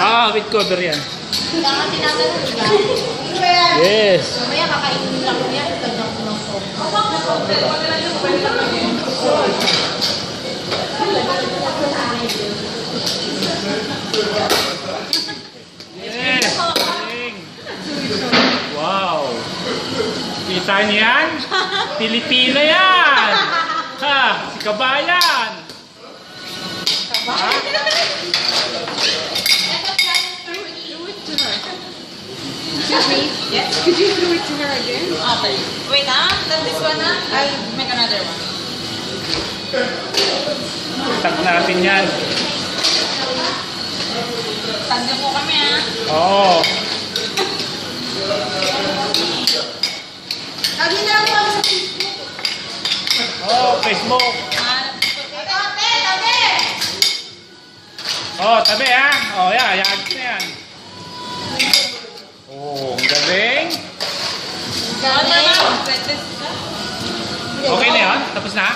Ah, with cover yan. Nga tinatanong nila. Yes. Mamaya kakainin lang niya. Tagdang ko ng phone. Yes. Wow. Kita niyan? Pilipino yan. Ha, si Kabayan. Ha? Excuse me? Yes? Could you throw it to her again? Okay. Wait ah. Then this one ah. I'll make another one. Tag natin yan. Tanda po kami ah. Oo. Sabi na ako ako sa Facebook. Oh, Facebook. Ah, Tabi! Tabi! Oh, tabi ha. Oh, yeah, yagis na yan. Oh, ang galing. Ano na? Okay na yun? Tapos na?